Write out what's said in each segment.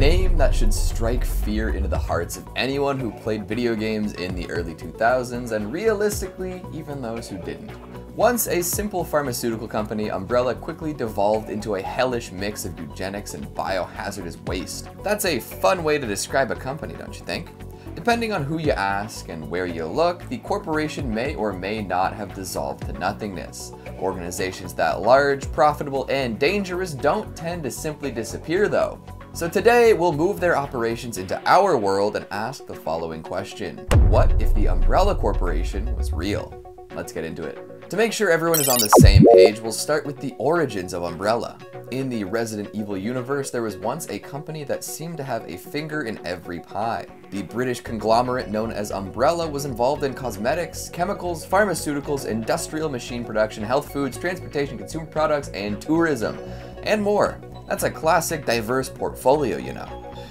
name that should strike fear into the hearts of anyone who played video games in the early 2000s, and realistically, even those who didn't. Once a simple pharmaceutical company, Umbrella quickly devolved into a hellish mix of eugenics and biohazardous waste. That's a fun way to describe a company, don't you think? Depending on who you ask and where you look, the corporation may or may not have dissolved to nothingness. Organizations that large, profitable, and dangerous don't tend to simply disappear though. So today, we'll move their operations into our world and ask the following question. What if the Umbrella Corporation was real? Let's get into it. To make sure everyone is on the same page, we'll start with the origins of Umbrella. In the Resident Evil universe, there was once a company that seemed to have a finger in every pie. The British conglomerate known as Umbrella was involved in cosmetics, chemicals, pharmaceuticals, industrial machine production, health foods, transportation, consumer products, and tourism, and more. That's a classic diverse portfolio, you know.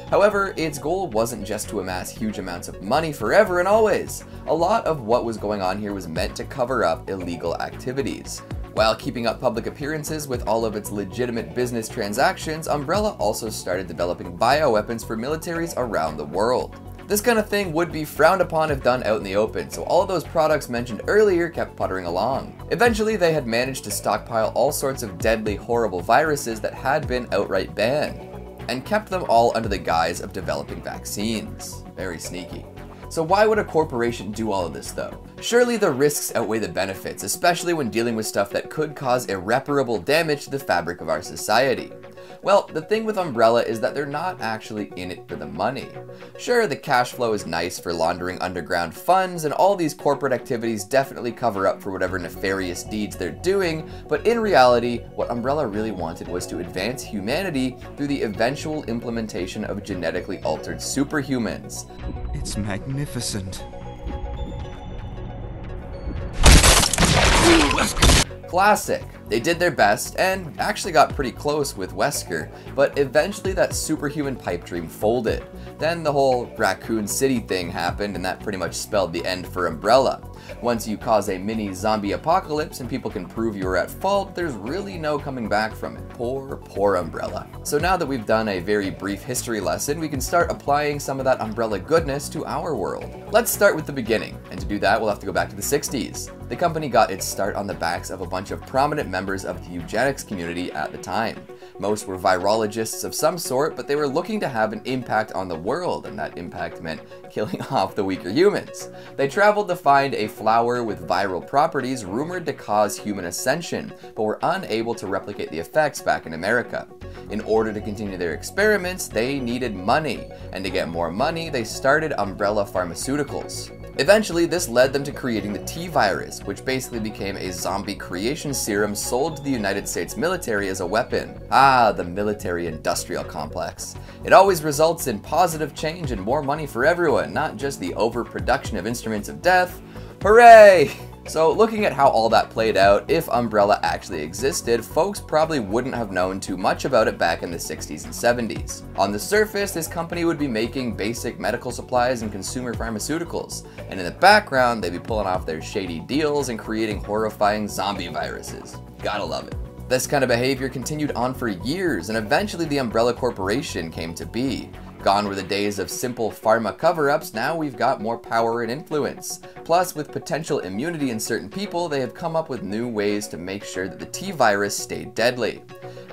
However, its goal wasn't just to amass huge amounts of money forever and always. A lot of what was going on here was meant to cover up illegal activities. While keeping up public appearances with all of its legitimate business transactions, Umbrella also started developing bioweapons for militaries around the world. This kind of thing would be frowned upon if done out in the open, so all of those products mentioned earlier kept puttering along. Eventually, they had managed to stockpile all sorts of deadly, horrible viruses that had been outright banned and kept them all under the guise of developing vaccines. Very sneaky. So why would a corporation do all of this though? Surely the risks outweigh the benefits, especially when dealing with stuff that could cause irreparable damage to the fabric of our society. Well, the thing with Umbrella is that they're not actually in it for the money. Sure, the cash flow is nice for laundering underground funds, and all these corporate activities definitely cover up for whatever nefarious deeds they're doing, but in reality, what Umbrella really wanted was to advance humanity through the eventual implementation of genetically altered superhumans. It's magnificent. Classic. They did their best and actually got pretty close with Wesker, but eventually that superhuman pipe dream folded. Then the whole Raccoon City thing happened and that pretty much spelled the end for Umbrella. Once you cause a mini zombie apocalypse and people can prove you were at fault, there's really no coming back from it. Poor, poor Umbrella. So now that we've done a very brief history lesson, we can start applying some of that Umbrella goodness to our world. Let's start with the beginning, and to do that we'll have to go back to the 60s. The company got its start on the backs of a bunch of prominent members of the eugenics community at the time. Most were virologists of some sort, but they were looking to have an impact on the world, and that impact meant killing off the weaker humans. They traveled to find a flower with viral properties rumored to cause human ascension, but were unable to replicate the effects back in America. In order to continue their experiments, they needed money, and to get more money, they started Umbrella Pharmaceuticals. Eventually, this led them to creating the T-Virus, which basically became a zombie creation serum sold to the United States military as a weapon. Ah, the military-industrial complex. It always results in positive change and more money for everyone, not just the overproduction of instruments of death. Hooray! So looking at how all that played out, if Umbrella actually existed, folks probably wouldn't have known too much about it back in the 60s and 70s. On the surface, this company would be making basic medical supplies and consumer pharmaceuticals, and in the background, they'd be pulling off their shady deals and creating horrifying zombie viruses. Gotta love it. This kind of behavior continued on for years, and eventually the Umbrella Corporation came to be. Gone were the days of simple pharma cover-ups, now we've got more power and influence. Plus, with potential immunity in certain people, they have come up with new ways to make sure that the T-virus stayed deadly.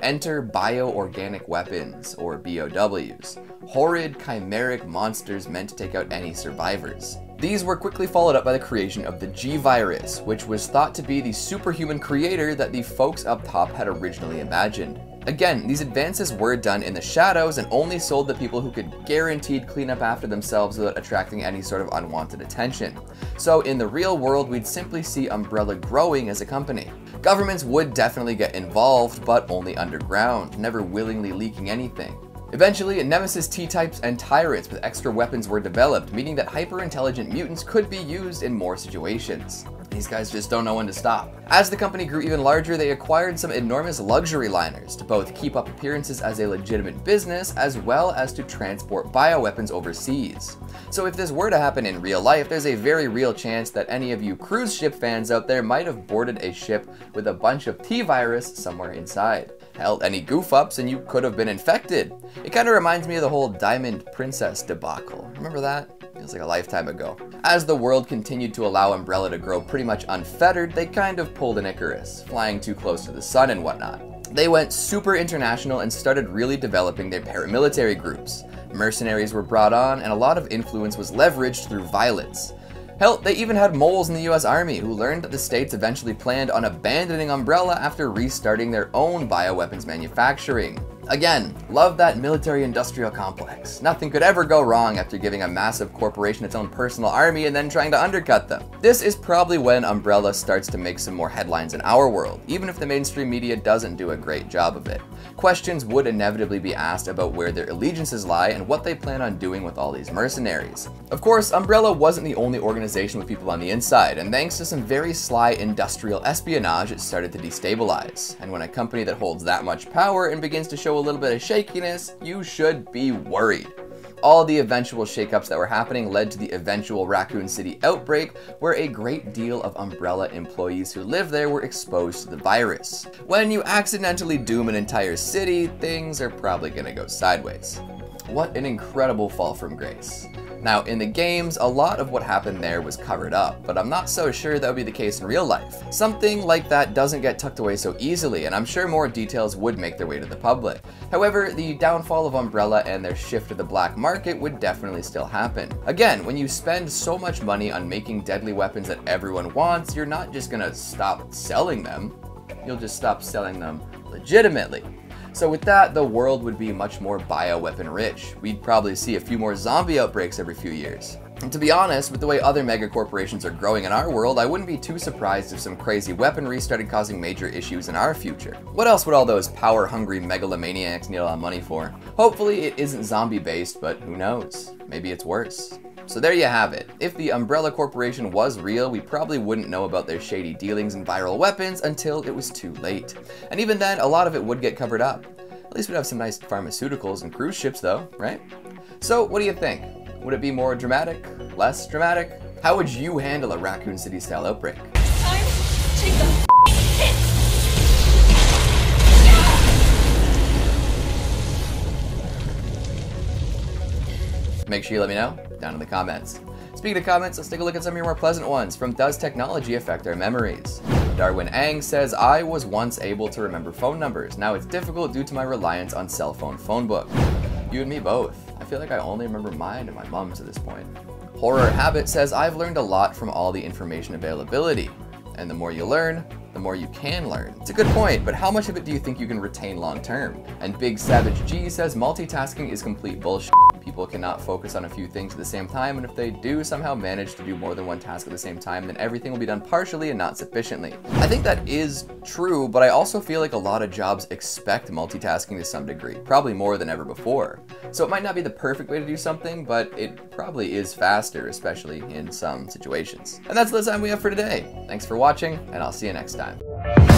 Enter bioorganic weapons, or BOWs, horrid chimeric monsters meant to take out any survivors. These were quickly followed up by the creation of the G-Virus, which was thought to be the superhuman creator that the folks up top had originally imagined. Again, these advances were done in the shadows and only sold to people who could guaranteed clean up after themselves without attracting any sort of unwanted attention. So in the real world, we'd simply see Umbrella growing as a company. Governments would definitely get involved, but only underground, never willingly leaking anything. Eventually, Nemesis T-types and Tyrants with extra weapons were developed, meaning that hyper-intelligent mutants could be used in more situations. These guys just don't know when to stop. As the company grew even larger, they acquired some enormous luxury liners to both keep up appearances as a legitimate business as well as to transport bioweapons overseas. So if this were to happen in real life, there's a very real chance that any of you cruise ship fans out there might have boarded a ship with a bunch of T-virus somewhere inside. Hell, any goof ups and you could have been infected. It kind of reminds me of the whole Diamond Princess debacle. Remember that? Feels like a lifetime ago. As the world continued to allow Umbrella to grow pretty much unfettered, they kind of pulled an Icarus, flying too close to the sun and whatnot. They went super international and started really developing their paramilitary groups. Mercenaries were brought on, and a lot of influence was leveraged through violence. Hell, they even had moles in the US Army who learned that the states eventually planned on abandoning Umbrella after restarting their own bioweapons manufacturing. Again, love that military industrial complex. Nothing could ever go wrong after giving a massive corporation its own personal army and then trying to undercut them. This is probably when Umbrella starts to make some more headlines in our world, even if the mainstream media doesn't do a great job of it. Questions would inevitably be asked about where their allegiances lie and what they plan on doing with all these mercenaries. Of course, Umbrella wasn't the only organization with people on the inside, and thanks to some very sly industrial espionage, it started to destabilize. And when a company that holds that much power and begins to show a little bit of shakiness, you should be worried. All the eventual shakeups that were happening led to the eventual Raccoon City outbreak, where a great deal of Umbrella employees who lived there were exposed to the virus. When you accidentally doom an entire city, things are probably gonna go sideways. What an incredible fall from grace. Now, in the games, a lot of what happened there was covered up, but I'm not so sure that would be the case in real life. Something like that doesn't get tucked away so easily, and I'm sure more details would make their way to the public. However, the downfall of Umbrella and their shift to the black market would definitely still happen. Again, when you spend so much money on making deadly weapons that everyone wants, you're not just gonna stop selling them, you'll just stop selling them legitimately. So with that, the world would be much more bioweapon rich. We'd probably see a few more zombie outbreaks every few years. And to be honest, with the way other mega corporations are growing in our world, I wouldn't be too surprised if some crazy weaponry started causing major issues in our future. What else would all those power-hungry megalomaniacs need a lot of money for? Hopefully it isn't zombie-based, but who knows? Maybe it's worse. So there you have it. If the Umbrella Corporation was real, we probably wouldn't know about their shady dealings and viral weapons until it was too late. And even then, a lot of it would get covered up. At least we'd have some nice pharmaceuticals and cruise ships though, right? So what do you think? Would it be more dramatic? Less dramatic? How would you handle a Raccoon City style outbreak? Make sure you let me know down in the comments. Speaking of comments, let's take a look at some of your more pleasant ones from Does Technology Affect Our Memories? Darwin Ang says, I was once able to remember phone numbers. Now it's difficult due to my reliance on cell phone phone book. You and me both. I feel like I only remember mine and my mom's at this point. Horror Habit says, I've learned a lot from all the information availability. And the more you learn, the more you can learn. It's a good point, but how much of it do you think you can retain long term? And Big Savage G says, multitasking is complete bullshit. People cannot focus on a few things at the same time, and if they do somehow manage to do more than one task at the same time, then everything will be done partially and not sufficiently. I think that is true, but I also feel like a lot of jobs expect multitasking to some degree, probably more than ever before. So it might not be the perfect way to do something, but it probably is faster, especially in some situations. And that's the time we have for today. Thanks for watching, and I'll see you next time.